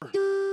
Dude.